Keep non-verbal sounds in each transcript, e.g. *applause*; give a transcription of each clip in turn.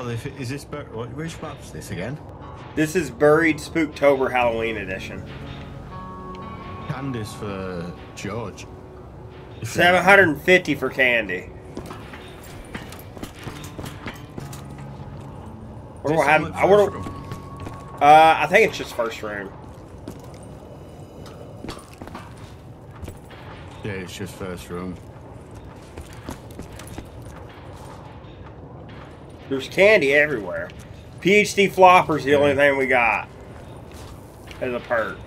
Oh, is this which map's this again? This is Buried Spooktober Halloween Edition. Candice for George. 750 for candy. What do I have? I uh, I think it's just first room. Yeah, it's just first room. There's candy everywhere. PhD flopper's the only thing we got as a perk.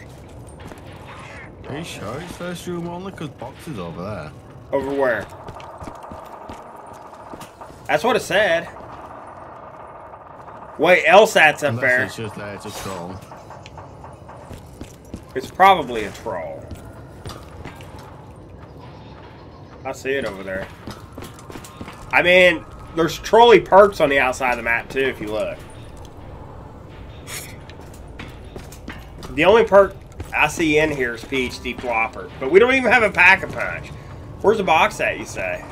Are you sure it's first room only? Because boxes over there. Over where? That's what it said. Wait, LSAT's up Unless there. it's just there to troll. It's probably a troll. I see it over there. I mean, there's trolley perks on the outside of the map too, if you look. The only perk I see in here is PhD Flopper, but we don't even have a pack a punch. Where's the box at? You say?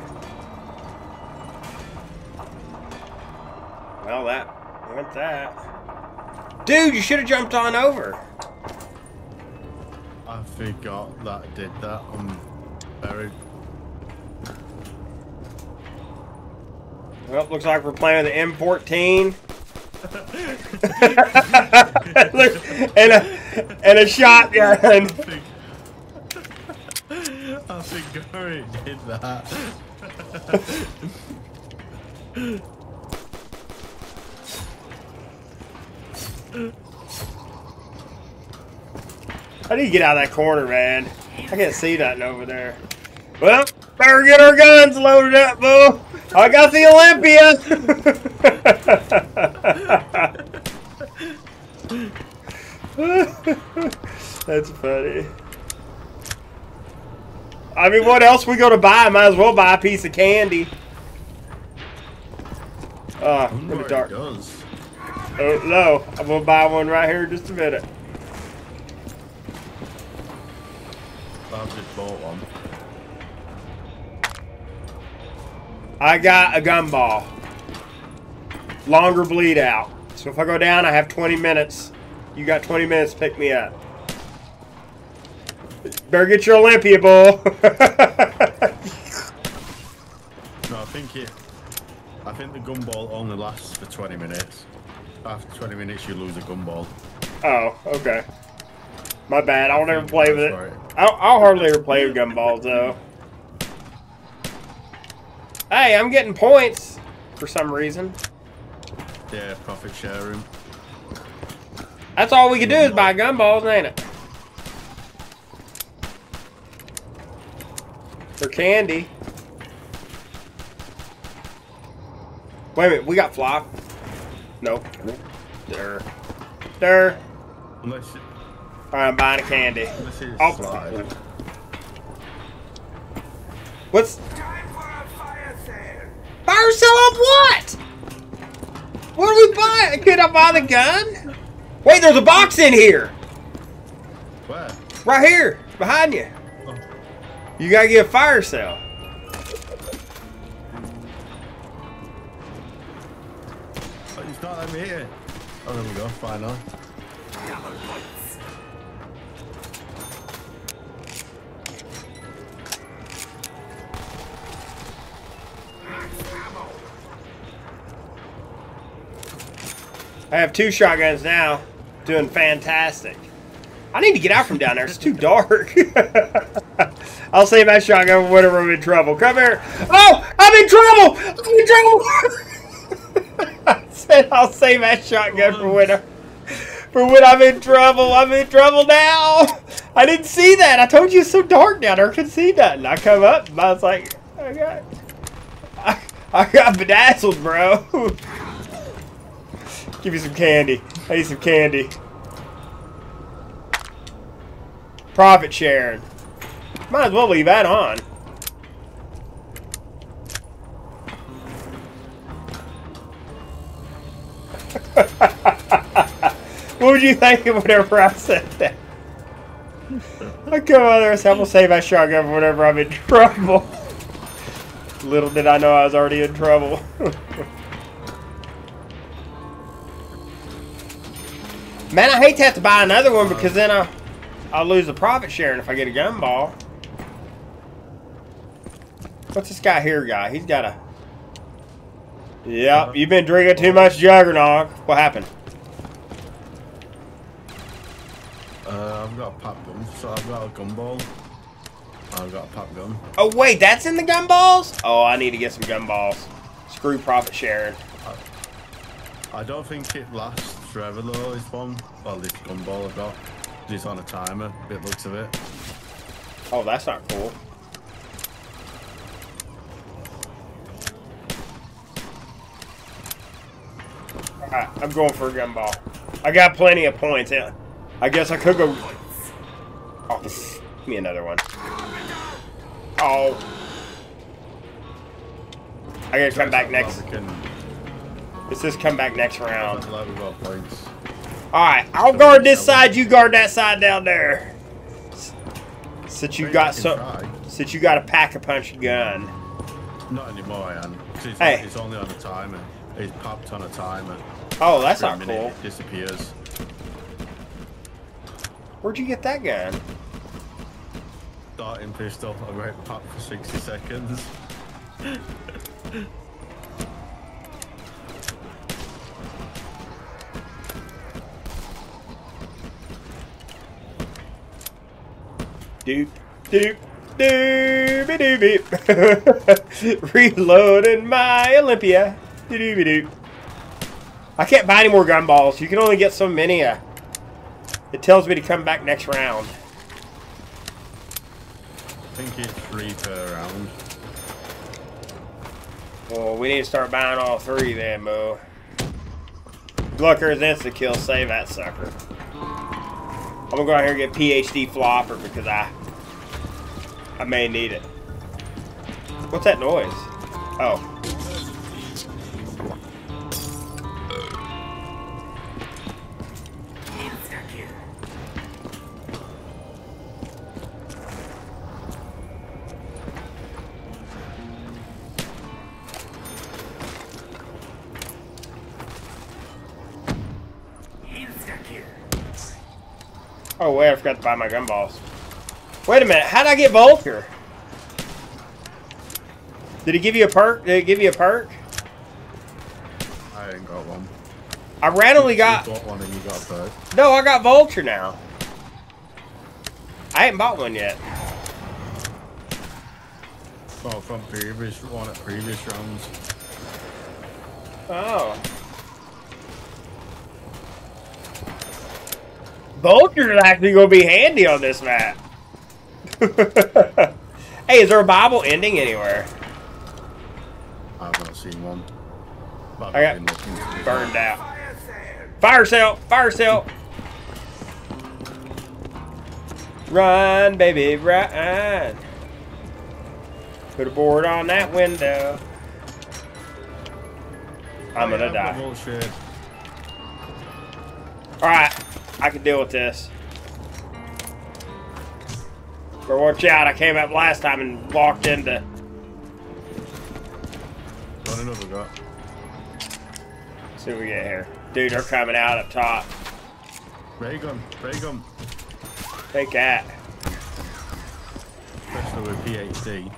Well, that went that. Dude, you should have jumped on over. I forgot that I did that. I'm very. Well, looks like we're playing the M14. Look, *laughs* and a and a shotgun. I think. I Gary did that. How do you get out of that corner, man? I can't see nothing over there. Well, better get our guns loaded up, boo. I got the Olympia. *laughs* That's funny. I mean, what else we going to buy? Might as well buy a piece of candy. Uh, in the dark. does. Oh, no. I'm going to buy one right here in just a minute. I've just bought one. I got a gumball. Longer bleed out. So if I go down, I have 20 minutes. You got 20 minutes to pick me up. Better get your Olympia ball. *laughs* No, I think it. I think the gumball only lasts for 20 minutes. After 20 minutes, you lose a gumball. oh, okay. My bad. I'll never play with it. I'll, I'll hardly ever play with gumballs, though. Hey, I'm getting points for some reason. Yeah, profit sharing. That's all we can do is buy gumballs, ain't it? For candy. Wait a minute, we got flop. Nope. There. There. Unless, it, Alright, I'm buying a candy. unless it's Oh. slide. What's Time for a fire sale. Fire sale on what? What are we buying? Could I buy the gun? Wait, there's a box in here. Where? Right here, behind you. Oh. You gotta get a fire sale. Oh, it's not let me hit. Oh, there we go. Final. I have two shotguns now, doing fantastic. I need to get out from down there. It's too dark. *laughs* I'll save that shotgun for whenever I'm in trouble. Come here. Oh, I'm in trouble. I'm in trouble. *laughs* I said I'll save that shotgun for when, I, for when I'm in trouble. I'm in trouble now. I didn't see that. I told you it's so dark down there. I couldn't see nothing. I come up and I was like, I got, I, I got bedazzled, bro. *laughs* Give me some candy. I need some candy. Profit sharing. Might as well leave that on. *laughs* what would you think of whenever I said that? I come out there and say, I'm gonna save my shotgun whenever I'm in trouble. *laughs* Little did I know I was already in trouble. *laughs* Man, I hate to have to buy another one because then I, I'll lose the profit sharing if I get a gumball. What's this guy here, guy? He's got a. Yep, you've been drinking too much Juggernog. What happened? Uh, I've got a pop gun, so I've got a gumball. I've got a pop gun. Oh wait, that's in the gumballs? Oh, I need to get some gumballs. Screw profit sharing. I don't think it lasts forever though, this one. Well, this gumball I've got. It's on a timer, it looks of it. Oh, that's not cool. Alright, I'm going for a gumball. I got plenty of points. Yeah. I guess I could go. Oh, give me another one. Oh. I gotta come back next. It says come back next round. like we've got points. Alright, I'll guard this side, you guard that side down there. Since you got so since you got a pack a punch gun. Not anymore, Ian. It's, Hey. it's only on a timer. It's popped on a timer. Oh, that's not minute, cool. It disappears. Where'd you get that gun? Starting pistol. I went pop for 60 seconds. *laughs* Doop, doop, doop, doop, *laughs* Reloading my Olympia. Doop, doop. I can't buy any more gumballs. You can only get so many. Uh, it tells me to come back next round. I think it's three per round. Well, we need to start buying all three then, Mo. Glucker's insta kill. Save that sucker. I'm gonna go out here and get PhD flopper because I I may need it. What's that noise? Oh. Wait, I forgot to buy my gumballs. Wait a minute, how'd I get Vulture? Did he give you a perk? Did he give you a perk? I ain't got one. I randomly You got got one and you got a bird. No, I got Vulture now. I haven't bought one yet. Oh, from previous one at previous rounds. Oh. Vulture's actually gonna be handy on this map. *laughs* hey, is there a Bible ending anywhere? I've not seen one. But I got been looking to be Burned out. Fire sale. Fire sale! Fire sale! Run, baby, run! Put a board on that window. I'm gonna yeah, I've got die. Vulture. Alright, I can deal with this. But watch out, I came up last time and walked into. Got another got. see what we get here. Dude, they're coming out up top. Ray gun, ray gun. Take that. Especially with PhD.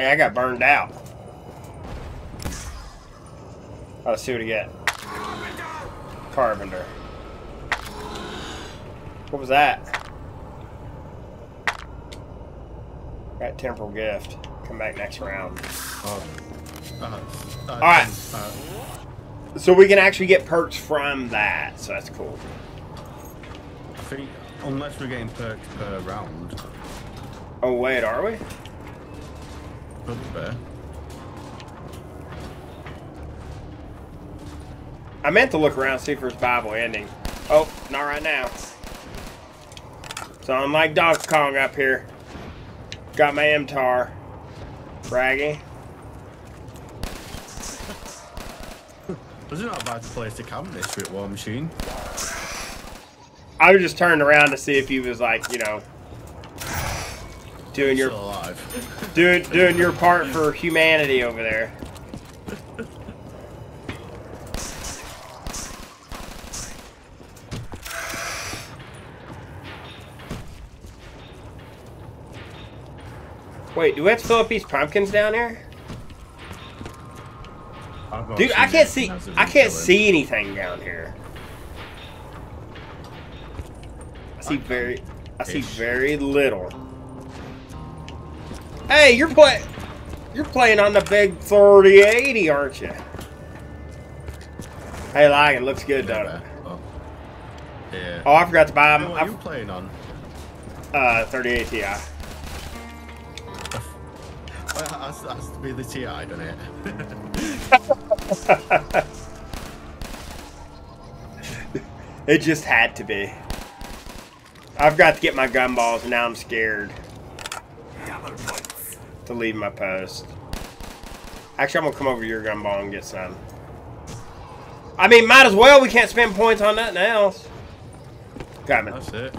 Hey, I got burned out. Oh, let's see what we get. Carpenter. What was that? Got temporal gift. Come back next round. Oh. Uh, uh, Alright. Uh, So we can actually get perks from that, so that's cool. I think unless we're getting perks per round, Oh wait, are we? Could be. I meant to look around see if there's Bible ending. Oh, not right now. So I'm like Donkey Kong up here. Got my MTAR. Wraggy. Was it not a bad place to camp this with War Machine? I was just turned around to see if he was like, you know, doing your alive. *laughs* doing doing your part for humanity over there. Wait, do we have to fill up these pumpkins down here? Dude, I can't see I can't see anything down here. I see very I see very little. Hey, you're play you're playing on the big 3080, aren't you? Hey, Lion, it looks good, don't it? Oh. Yeah. Oh, I forgot to buy Hey, them. what are you playing on? Uh, 38 Ti. *laughs* Well, has, to be the TI, doesn't it? *laughs* It just had to be. I've got to get my gumballs, and now I'm scared. To leave my post. Actually, I'm gonna come over to your gumball and get some. I mean, might as well. We can't spend points on nothing else. Coming. That's it.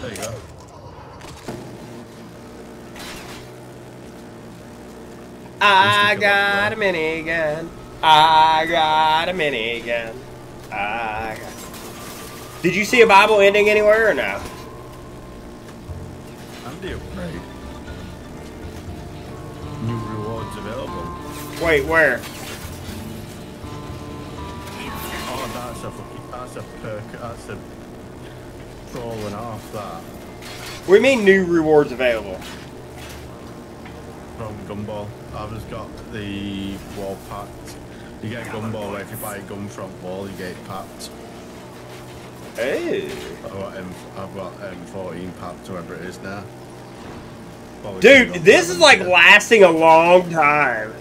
There you go. I got a minigun. I got a minigun. I got... Did you see a Bible ending anywhere or no? And the upgrade. New rewards available. Wait, where? Oh, that's a fucking, that's a perk. That's a trolling off that We mean new rewards available. from Gumball. I've just got the wall packed. You get a gumball where if you buy a gun from wall, you get it packed. Hey. I've got, M, I've got M14 packed, whoever it is now. Probably Dude, this is like lasting a long time.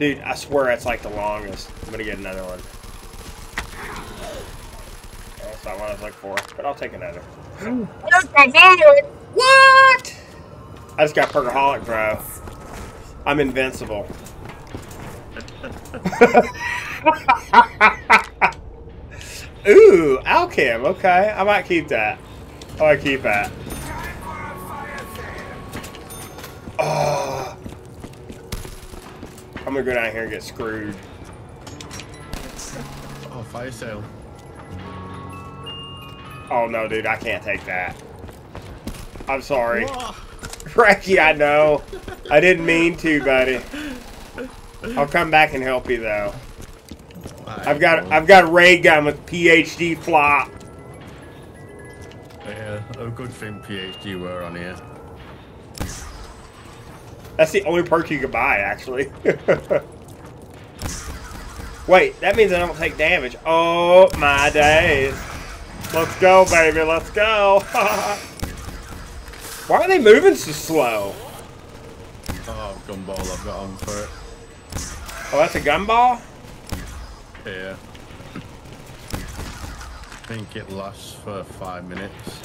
Dude, I swear it's like the longest. I'm gonna get another one. That's not what I was looking for, but I'll take another. What? I just got Perkaholic, bro. I'm invincible. *laughs* Ooh, Alchem. Okay, I might keep that. I might keep that. Time for a fire sale. Oh. I'm gonna go down here and get screwed. Oh, fire sale. Oh no, dude, I can't take that. I'm sorry. *laughs* Frankie, I know. I didn't mean to, buddy. I'll come back and help you though. I've got I've got a ray gun with PhD flop. Yeah, a good thing PhD were on here. That's the only perk you can buy, actually. *laughs* Wait, that means I don't take damage. Oh my days. Let's go, baby. Let's go. *laughs* Why are they moving so slow? Oh, gumball I've got on for it. Oh, that's a gumball? Yeah. I think it lasts for five minutes.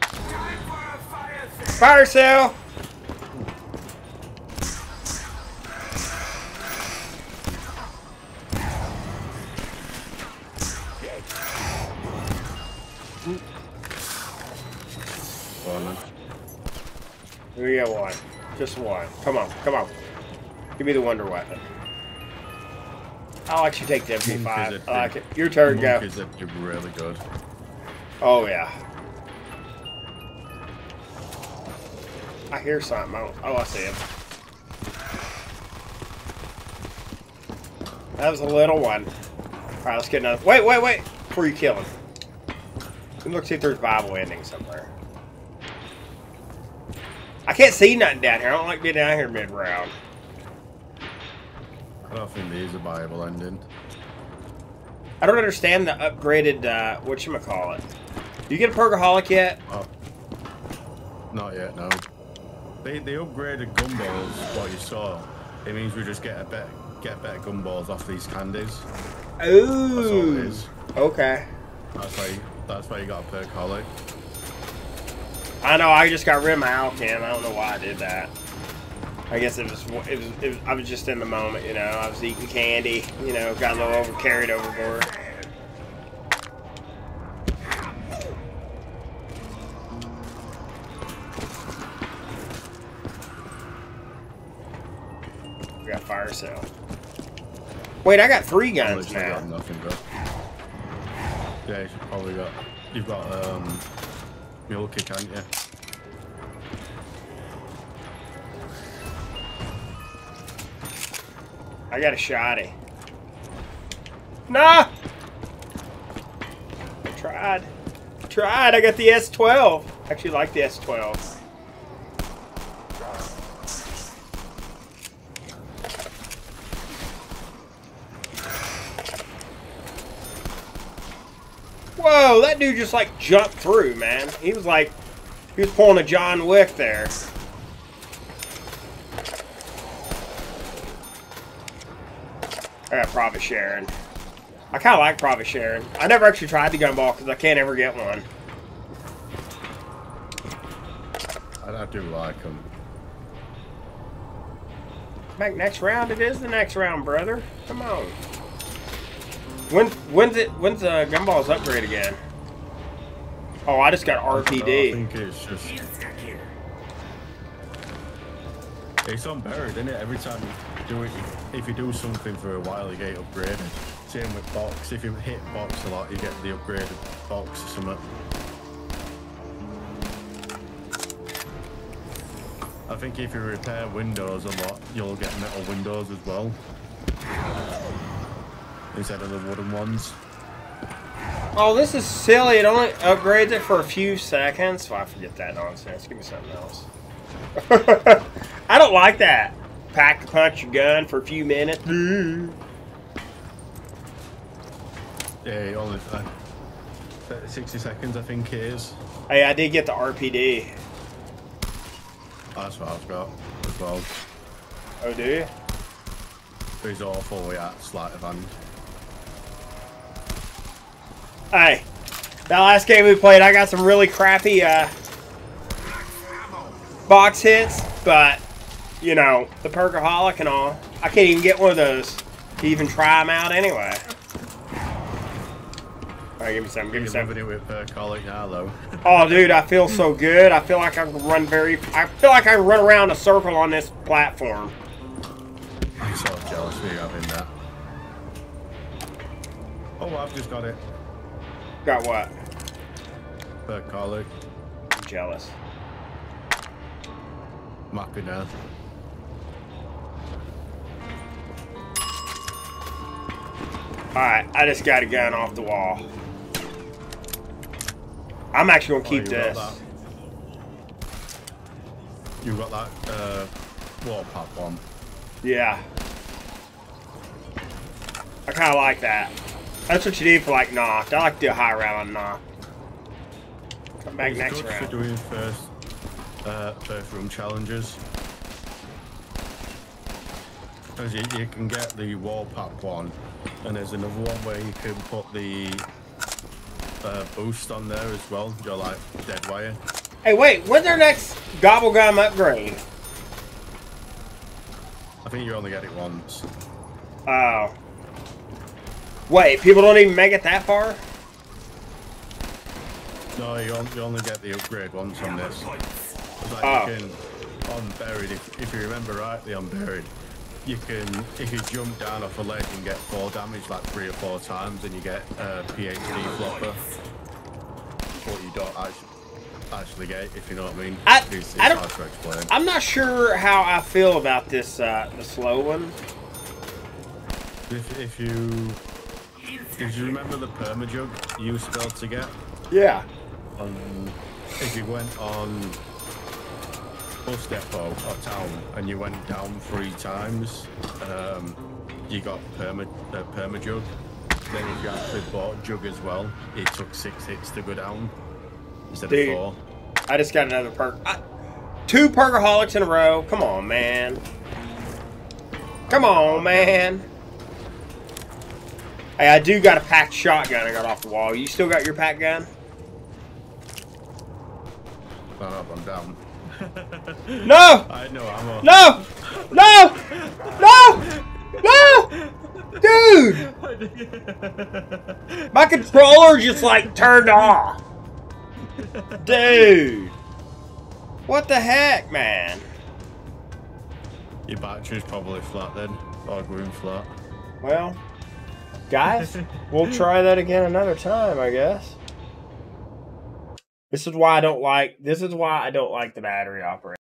Time for a fire sale. Fire sale! Go on then. We get one. Just one. Come on, come on. Give me the wonder weapon. I'll actually take the Monk is MP5. a I like it. Your turn, Monk go. is a- really good. Oh, yeah. I hear something. Oh, oh, I see him. That was a little one. Alright, let's get another. Wait, wait, wait! Before you kill him. Let me look see if there's Bible ending somewhere. I can't see nothing down here. I don't like being down here mid round. I don't think there is a Bible ending. I don't understand the upgraded, uh, whatchamacallit. You get a Perkaholic yet? Oh. Not yet, no. They, they upgraded gumballs, what you saw. It means we just get a better get better gumballs off these candies. That's all it Ooh. Okay. That's why. You, that's why you got a Perkaholic. I know. I just got rid of my Alchem. I don't know why I did that. I guess it was, it was, it was. I was just in the moment, you know. I was eating candy, you know. Got a little over carried overboard. We got fire sale. Wait, I got three guns Literally got now. nothing, bro. Yeah, you should probably got. You've got um, mule kick, haven't you? I got a shotty. Nah! I tried. Tried. I got the S12. Actually like the S12. That dude just like jumped through, man. He was like, he was pulling a John Wick there. I got profit sharing. I kind of like profit sharing. I never actually tried the gumball because I can't ever get one. I, do like them. Back next round, it is the next round, brother. Come on. When when's it when's the gumballs upgrade again? Oh, I just got I RPD. Uh, think it's just it's unburied, isn't it? Every time you do it, if you do something for a while, you get upgraded. Same with box. If you hit box a lot, you get the upgraded box or something. I think if you repair windows a lot, you'll get metal windows as well. Instead of the wooden ones. Oh, this is silly. It only upgrades it for a few seconds. Well, I forget that nonsense. Give me something else. *laughs* I don't like that. Pack punch your gun for a few minutes. Yeah, only uh, 60 seconds, I think it is. Hey, I did get the RPD. That's what I've got as well. Oh, do you? He's awful at sleight of hand. Hey, that last game we played, I got some really crappy uh, box hits, but you know the perkaholic and all. I can't even get one of those to even try them out anyway. All right, give me some. Give me some. it with uh, Colic now. *laughs* Oh, dude, I feel so good. I feel like I can run very. I feel like I can run around a circle on this platform. I'm so jealous of you having that. Oh, I've just got it. Got what? Per Colic. I'm jealous. Mapping now. All right, I just got a gun off the wall. I'm actually gonna Oh, keep you this. that. You got that uh, wall pop one. Yeah. I kind of like that. That's what you need for like Nacht. I like to do a high round on Nacht. Come back It's next good for round. doing first, uh, first room challenges. Because you, you can get the wall pop one, and there's another one where you can put the uh, boost on there as well. You're like dead wire. Hey, wait. When's our next Gobblegum upgrade? I think you only get it once. Oh. Wait, people don't even make it that far? No, you only, you only get the upgrade once on this. Like Oh. you can, on buried, if, if you remember rightly on buried, you can, if you jump down off a ledge and get 4 damage like three or four times, and you get a PhD flopper. But you don't actually, actually get, if you know what I mean. I- it's, it's I don't- hard to explain. I'm not sure how I feel about this, uh, the slow one. If, if you, if you remember the permajug you used to to get, Yeah. on if you went on bus depot or town and you went down three times, um, you got perma uh, perma jug. Then if you actually bought jug as well, it took six hits to go down instead Dude. of four. I just got another perk. I, two perkaholics in a row. Come on, man. Come on, man. Hey, I do got a packed shotgun I got off the wall. You still got your pack gun? Run up, I'm down. No! I had no ammo. No! No! No! No! Dude! *laughs* My controller just like turned off. Dude. What the heck, man? Your battery's probably flat then, or going flat. Well, guys, *laughs* we'll try that again another time, I guess. This is why I don't like this is why I don't like the battery operator.